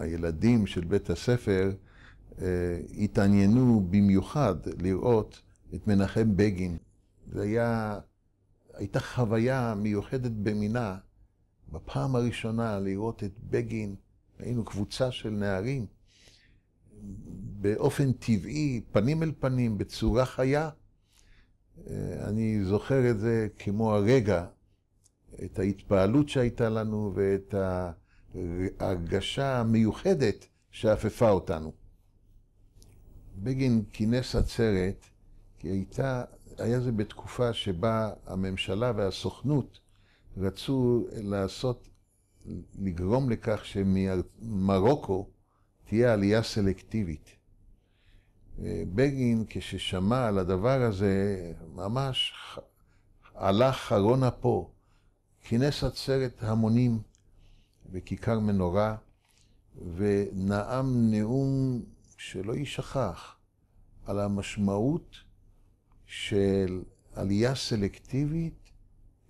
הילדים של בית הספר אה, התעניינו במיוחד לראות את מנחם בגין. זו הייתה חוויה מיוחדת במינה, בפעם הראשונה לראות את בגין, היינו קבוצה של נערים, באופן טבעי, פנים אל פנים, בצורה חיה. אה, אני זוכר את זה כמו הרגע, את ההתפעלות שהייתה לנו ואת ההרגשה המיוחדת שאפפה אותנו. בגין כינס עצרת, כי הייתה, היה זה בתקופה שבה הממשלה והסוכנות רצו לעשות, לגרום לכך שמרוקו תהיה עלייה סלקטיבית. בגין, כששמע על הדבר הזה, ממש עלה חרון אפו, כינס עצרת המונים בכיכר מנורה, ונאם נאום שלא יישכח על המשמעות של עלייה סלקטיבית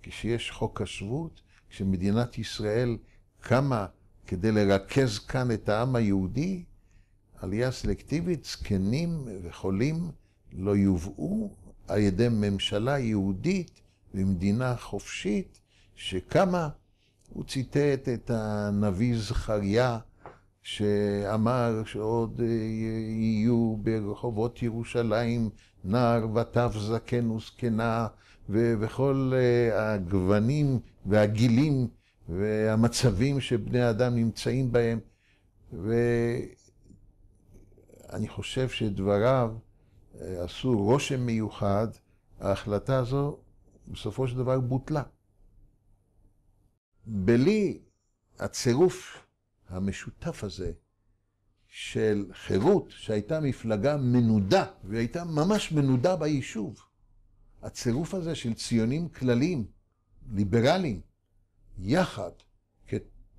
כשיש חוק השבות, כשמדינת ישראל קמה כדי לרכז כאן את העם היהודי, עלייה סלקטיבית, זקנים וחולים לא יובאו על ידי ממשלה יהודית ומדינה חופשית שקמה. הוא ציטט את הנביא זכריה שאמר שעוד אה, יהיו ברחובות ירושלים נער וטף זקן וזקנה וכל אה, הגוונים והגילים והמצבים שבני אדם נמצאים בהם. ואני חושב שדבריו אה, עשו רושם מיוחד, ההחלטה הזו בסופו של דבר בוטלה. בלי הצירוף המשותף הזה של חירות, שהייתה מפלגה מנודה, והייתה ממש מנודה ביישוב. הצירוף הזה של ציונים כלליים, ליברליים, יחד,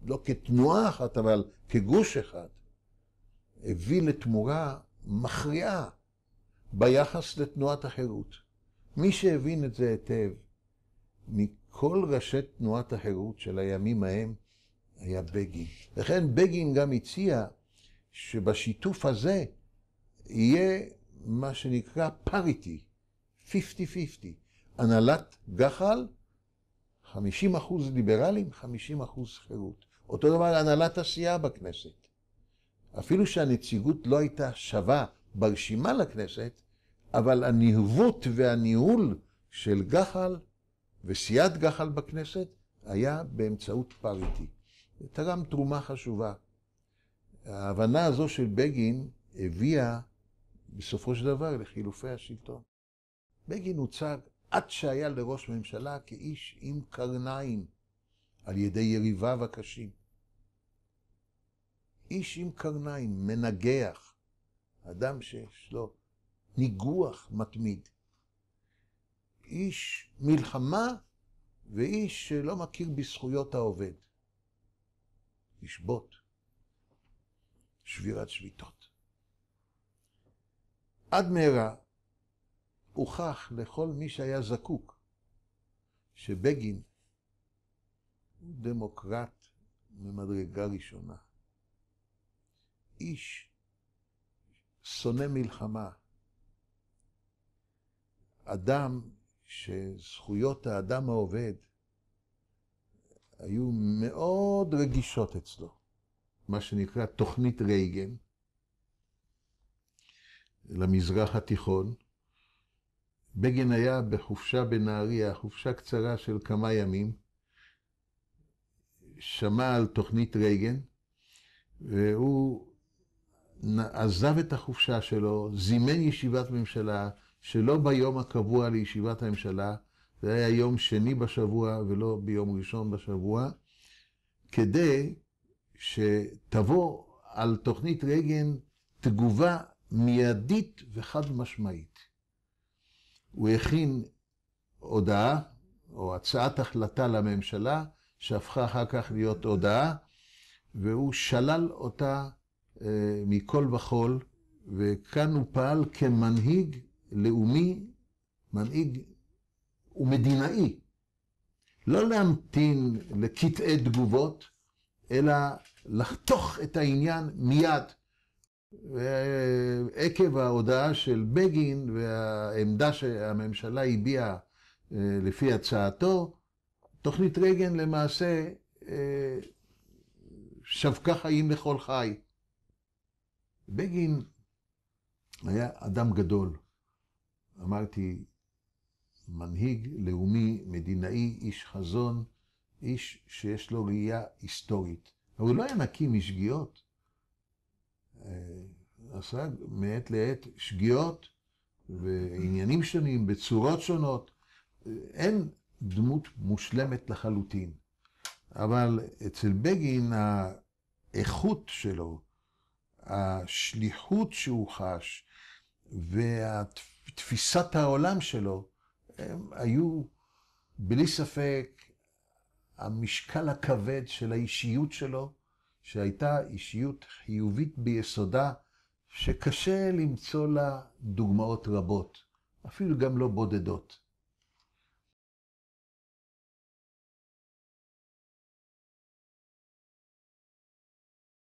לא כתנועה אחת, אבל כגוש אחד, הביא לתמורה מכריעה ביחס לתנועת החירות. מי שהבין את זה היטב, מכל ראשי תנועת החירות של הימים ההם, היה בגין. לכן בגין גם הציע שבשיתוף הזה יהיה מה שנקרא פריטי, 50-50. הנהלת גח"ל, 50% ליברלים, 50% חירות. אותו דבר הנהלת הסיעה בכנסת. אפילו שהנציגות לא הייתה שווה ברשימה לכנסת, אבל הניווט והניהול של גח"ל וסיעת גח"ל בכנסת היה באמצעות פריטי. זה תרם תרומה חשובה. ההבנה הזו של בגין הביאה בסופו של דבר לחילופי השלטון. בגין הוצג עד שהיה לראש ממשלה כאיש עם קרניים על ידי יריביו הקשים. איש עם קרניים, מנגח, אדם שיש לו ניגוח מתמיד. איש מלחמה ואיש שלא מכיר בזכויות העובד. לשבות, שבירת שביתות. עד מהרה הוכח לכל מי שהיה זקוק שבגין הוא דמוקרט ממדרגה ראשונה. איש שונא מלחמה, אדם שזכויות האדם העובד היו מאוד רגישות אצלו, מה שנקרא תוכנית רייגן, למזרח התיכון. בגין היה בחופשה בנהריה, חופשה קצרה של כמה ימים, שמע על תוכנית רייגן, והוא עזב את החופשה שלו, זימן ישיבת ממשלה, שלא ביום הקבוע לישיבת הממשלה, זה היה יום שני בשבוע ולא ביום ראשון בשבוע, כדי שתבוא על תוכנית רייגן תגובה מיידית וחד משמעית. הוא הכין הודעה או הצעת החלטה לממשלה, שהפכה אחר כך להיות הודעה, והוא שלל אותה אה, מכל וכול, וכאן הוא פעל כמנהיג לאומי, מנהיג ומדינאי. לא להמתין לקטעי תגובות, אלא לחתוך את העניין מיד. עקב ההודעה של בגין והעמדה שהממשלה הביעה אה, לפי הצעתו, תוכנית רייגן למעשה אה, שווקה חיים לכל חי. בגין היה אדם גדול. אמרתי, מנהיג לאומי, מדינאי, איש חזון, איש שיש לו ראייה היסטורית. אבל הוא לא היה נקי משגיאות. אה, עשה מעת לעת שגיאות ועניינים שונים, בצורות שונות. אין דמות מושלמת לחלוטין. אבל אצל בגין האיכות שלו, השליחות שהוא חש ותפיסת העולם שלו, הם היו בלי ספק המשקל הכבד של האישיות שלו, שהייתה אישיות חיובית ביסודה, שקשה למצוא לה דוגמאות רבות, אפילו גם לא בודדות.